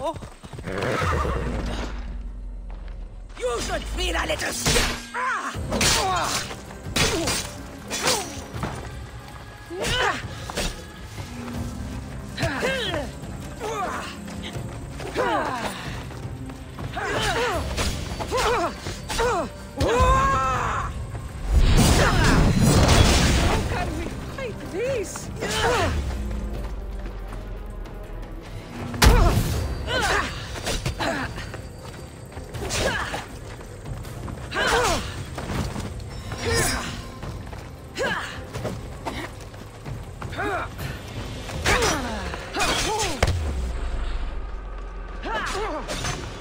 You should feel a little. Ah! How can we fight this? I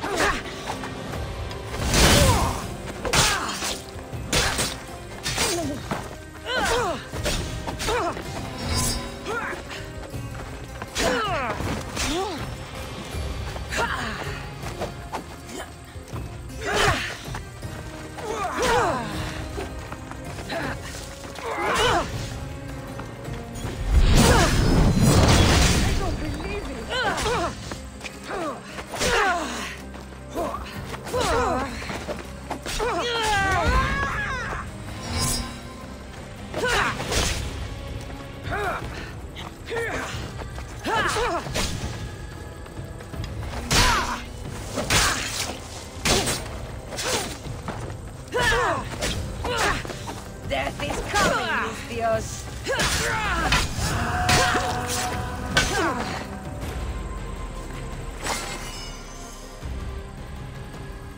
Death is coming, Lucius.